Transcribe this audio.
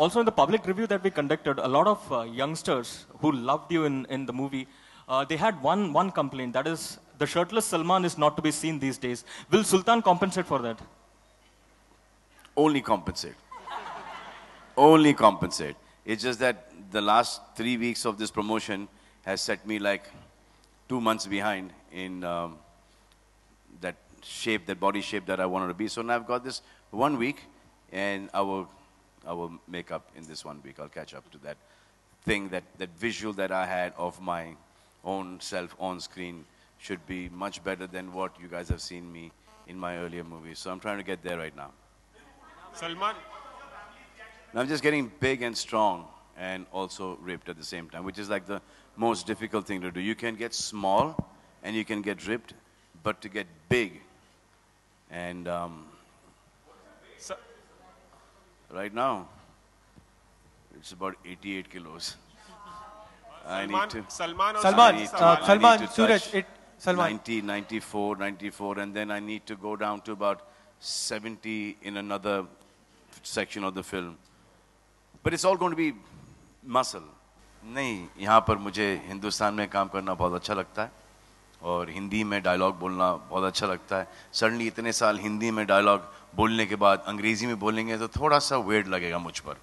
also in the public review that we conducted, a lot of uh, youngsters who loved you in, in the movie, uh, they had one, one complaint. That is, the shirtless Salman is not to be seen these days. Will Sultan compensate for that? Only compensate. Only compensate. It's just that the last three weeks of this promotion has set me like two months behind in um, that shape, that body shape that I wanted to be. So now I've got this one week, and I will, I will make up in this one week. I'll catch up to that thing, that, that visual that I had of my own self on screen should be much better than what you guys have seen me in my earlier movies. So I'm trying to get there right now. Salman, I'm just getting big and strong and also ripped at the same time, which is like the most difficult thing to do. You can get small and you can get ripped, but to get big and um, right now it's about 88 kilos. I Salman, need to. Salman, और Salman, I need Salman, to- uh, I need Salman, to Suraj, touch it, Salman. 90, 94, 94, and then I need to go down to about 70 in another section of the film. But it's all going to be muscle. नहीं यहाँ पर मुझे हिंदुस्तान में काम करना बहुत अच्छा लगता है और हिंदी में डायलॉग बोलना बहुत अच्छा लगता है। सडनली इतने साल हिंदी में डायलॉग बोलने के बाद अंग्रेज़ी में बोलेंगे तो थोड़ा सा वेड लगेगा मुझ पर।